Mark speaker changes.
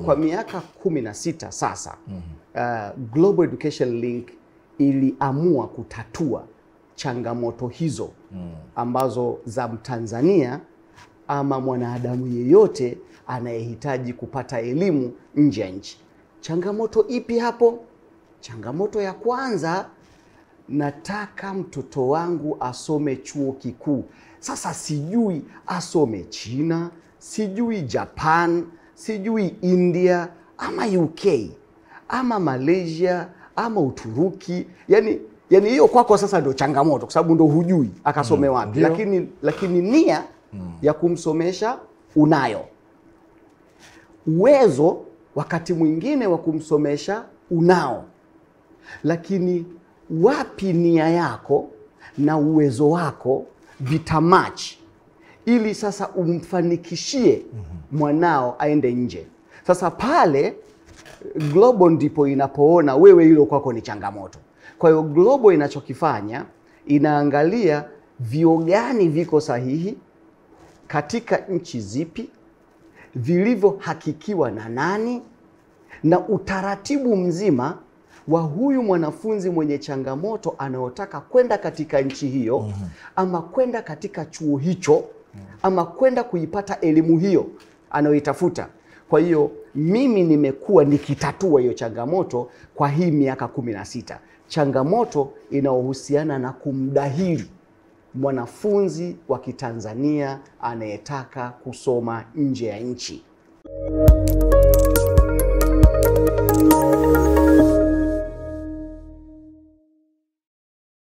Speaker 1: Kwa miaka kumi na sita sasa uh, Global Education Link iliamua kutatua changamoto hizo ambazo za Mtanzania ama mwanadamu yeyote anayehitaji kupata elimu nje ya nchi. Changamoto ipi hapo? Changamoto ya kwanza, nataka mtoto wangu asome chuo kikuu. Sasa sijui asome China, sijui Japan, sijui India ama UK ama Malaysia ama Uturuki. Yani yani hiyo kwako sasa ndio changamoto, kwa sababu ndio hujui akasome mm,
Speaker 2: wapi,
Speaker 1: lakini lakini nia mm, ya kumsomesha unayo. Uwezo wakati mwingine wa kumsomesha unao, lakini wapi nia yako na uwezo wako vitamach ili sasa umfanikishie mwanao aende nje. Sasa pale Global ndipo inapoona wewe hilo kwako ni changamoto. Kwa hiyo Global inachokifanya inaangalia vyuo gani viko sahihi katika nchi zipi vilivyohakikiwa na nani na utaratibu mzima wa huyu mwanafunzi mwenye changamoto anayotaka kwenda katika nchi hiyo ama kwenda katika chuo hicho ama kwenda kuipata elimu hiyo anayoitafuta. Kwa hiyo mimi nimekuwa nikitatua hiyo changamoto kwa hii miaka kumi na sita, changamoto inayohusiana na kumdahili mwanafunzi wa Kitanzania anayetaka kusoma nje ya nchi.